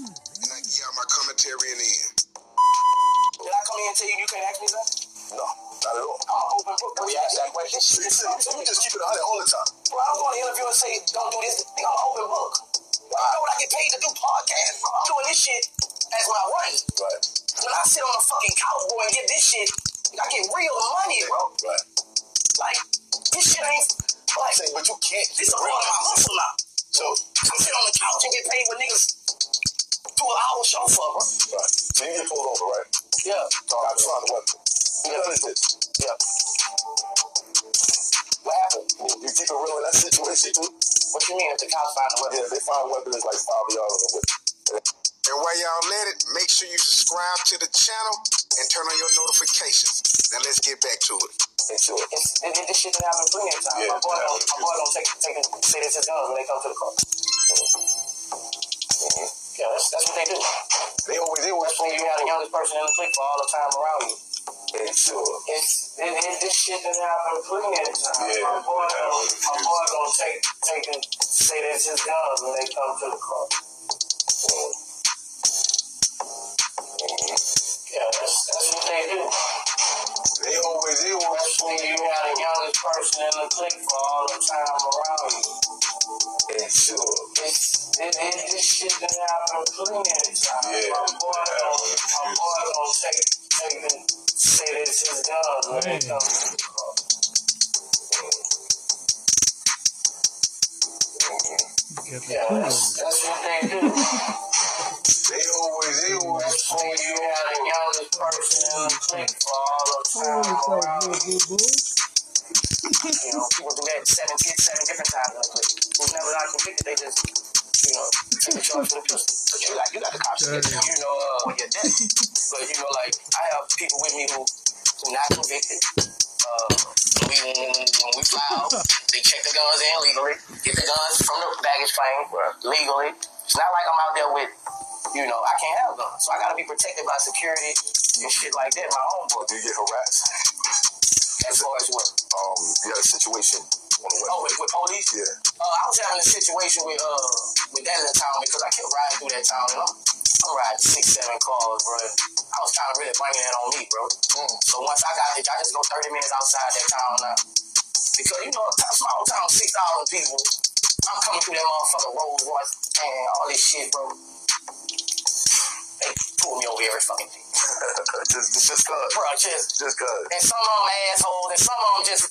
and I give my commentary in the end. Did I come in and tell you you can't ask me that? No, not at all. I'm an open book. And we ask that question. So you, so you just keep it 100 all the time. Oh. Bro, I don't want to interview and say, don't do this. Nigga, I'm an open book. I know what I get paid to do podcasts. I'm doing this shit as my right. Right. When I sit on a fucking couch, boy, and get this shit, I get real money, bro. Right. Like, this shit ain't, like, i Saying, but you can't. this is a my hustle now. So, I sit on the couch and get paid with niggas do an hour show for, bro. right. So you get pulled over, right? Yeah. So I just found the weapon. What is this? Yeah. What happened? You keep it real in that situation too? What you mean if the cops find the weapon? Yeah, they find a weapon that's like five yards on the whip. And while y'all at it, make sure you subscribe to the channel and turn on your notifications. Now let's get back to it. Into it. It's, it, this shit done happened plenty of times. Yeah, my boy, yeah. don't, my boy don't take, take a, say this is guns when they come to the car. Mm-hmm. Yeah, that's, that's what they do. They always, they always That's when you have the youngest person in the clique for all the time around you. it. It's it, it, this shit done happened plenty of times. Yeah, my boy, yeah, don't, my boy don't take take and say this is guns when they come to the car. Yeah, that's, that's what they do. They always, they always. That's when you have the youngest person in the clique for all the time. Into. It's it, it, this shit done happened plenty of times. Yeah. My boy Yeah, my boy don't take take and say this is guns when they come to the car. Yeah, that's, that's what they do. They always, they always. That's when you have the youngest person in the clique for all the time around you. You know, people do that seven, seven different times the clique. Who's never got convicted, they just, you know, take a charge for the pistol. But you got, you got the cops get you, know, uh, when you're dead. But, you know, like, I have people with me who, who not convicted. Uh, we, when, we fly out, they check the guns in legally, get the guns from the baggage claim legally. It's not like I'm out there with, you know, I can't have guns. So I gotta be protected by security and shit like that, my own book. Do you get harassed? As far as what? Um, you had a situation on the Oh, with, with police? Yeah. Uh, I was having a situation with uh with that in the town because I kept riding through that town and I'm, I'm riding six, seven cars, bro. I was kind of really bringing that on me, bro. Mm. So once I got there, I just go 30 minutes outside that town now. Because, you know, a small town, 6,000 people. I'm coming through that motherfucking Rolls Royce and all this shit, bro. They pull me over every fucking thing. just, just cause. Bro, just, Just cause. and some of them assholes, and some of them just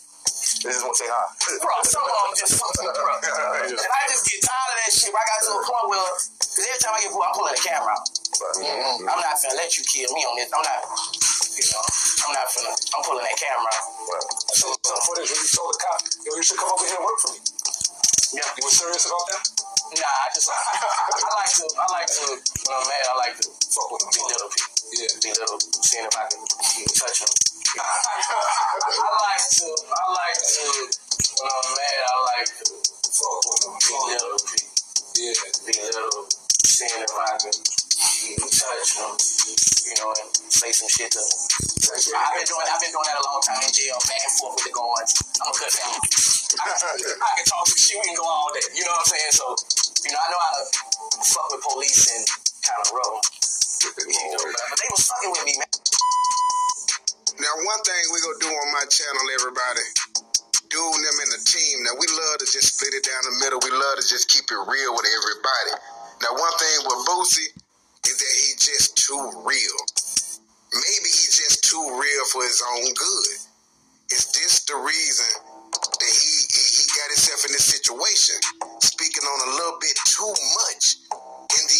They just want to say hi. bro, some of them just fucking bro. And I just get tired of that shit. I got to a point where, cause every time I get pulled, I'm pulling the camera out. Right. Mm-hmm. I'm not finna let you kill me on this. I'm not, you know, I'm not finna, I'm pulling that camera out. Right. So, so footage when you told the cop, yo, you should come over here and work for me. Yeah. You were serious about that? Nah, I just, I, I like to, I like to, when I'm mad, I like to Fuck with them. belittle people. Yeah. Belittle, seeing if I can touch them. I like to, I like to, when I'm mad, I like to Fuck with them. belittle people. Yeah. belittle, seeing if I can touch them, you know, and say some shit to them. I've been doing, I've been doing that a long time in jail, back and forth with the guards. I'm a good family. I, I can talk some shit, we can go all day. You know what I'm saying? So, you know, I know how to fuck with police and kind of they was fucking with me, man. Now, one thing we gonna do on my channel, everybody, doing them in the team. Now, we love to just split it down the middle. We love to just keep it real with everybody. Now, one thing with Boosie is that he's just too real. Maybe he's just too real for his own good. Is this the reason that he, he, he got himself in this situation? Speaking on a little bit too much in the